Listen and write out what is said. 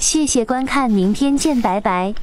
谢谢观看明天见拜拜。